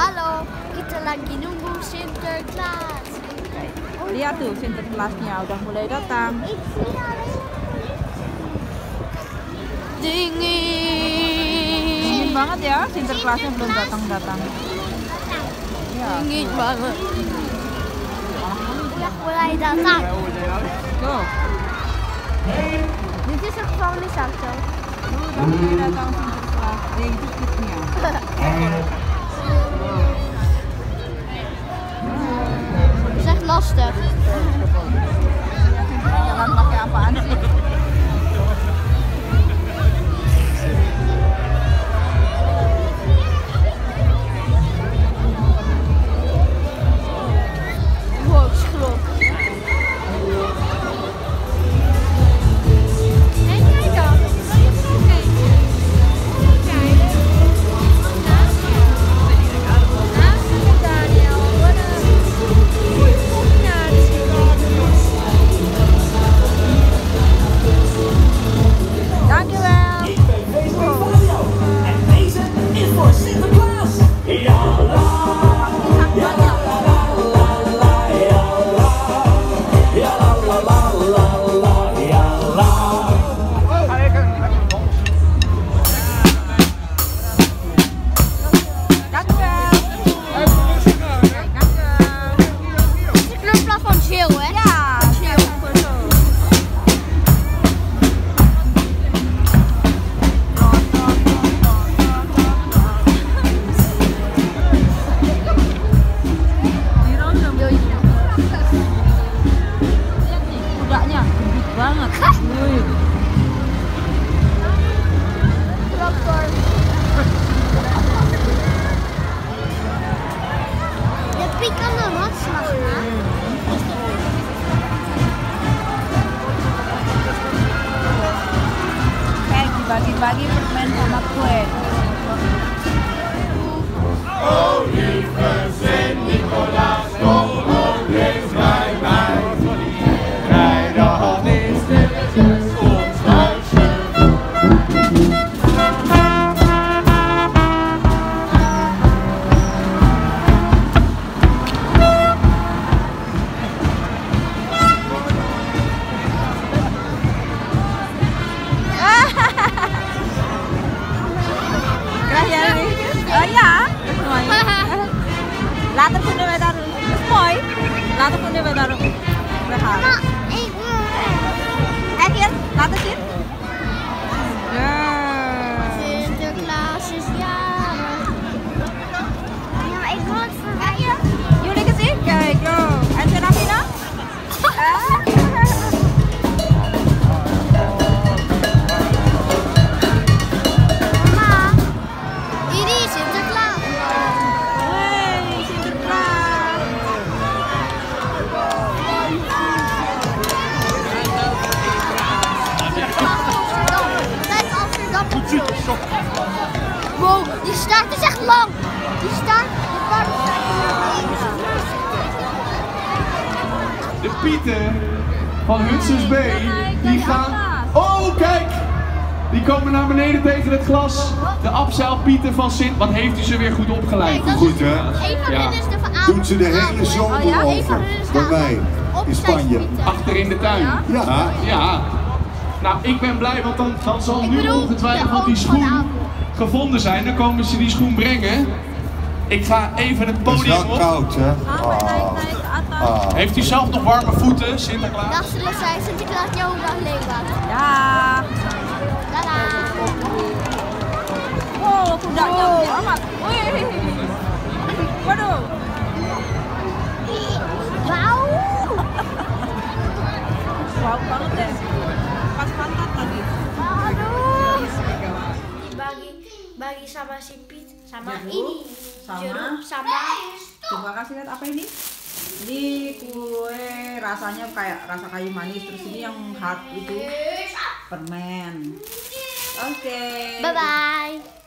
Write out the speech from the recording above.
Halo, kita lagi nunggu Sinterklaas. Lihat tuh Sinterklaasnya udah mulai datang. Dingin. Dingin banget ya, Sinterklaasnya belum datang-datang. Ya. Dingin banget. Udah mulai datang. Tuh, Dit is een gevangenisauto. udah mulai datang Sinterklaas. Eh, itu kitnya. lastig. Jalan pakai apaan sih? Bunu ne kadar? Ve die staart is echt lang. Die staart, de staat De Pieten van Hudson's Bay, die gaan... Oh, kijk! Die komen naar beneden tegen het glas. De Abzeilpieten van Sint... Wat heeft u ze weer goed opgeleid? Goed, hè? Een van Ja. Doen ze de hele zomer Oh ja, over. Bij mij. In Spanje. Achter in de tuin. Ja. Ja. Nou, ik ben blij, want dan, dan zal Ik nu ongetwijfeld die schoen. Gevonden zijn. Dan komen ze die schoen brengen. Ik ga even het Het is podium wel op. koud, hè? Naik, atas. Ah. Heeft u zelf nog warme voeten, Sinterklaas? Dag zullen zij Sinterklaas jou dag leven. Ya. Tada. Wow, gede amat. Wih. Sama si Pit sama Jeruk, ini. sama- Jeruk sama Coba kasih lihat apa ini? Ini kue rasanya kayak rasa kayu manis terus ini yang hard itu permen. Oke. Bye bye.